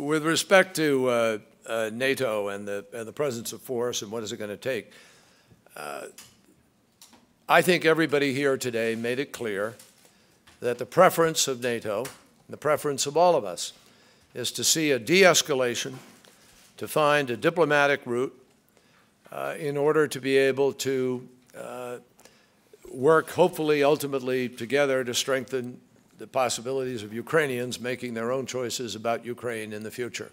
with respect to uh, uh, NATO and the, and the presence of force and what is it going to take, uh, I think everybody here today made it clear that the preference of NATO, the preference of all of us, is to see a de-escalation, to find a diplomatic route uh, in order to be able to uh, work, hopefully, ultimately together to strengthen the possibilities of Ukrainians making their own choices about Ukraine in the future.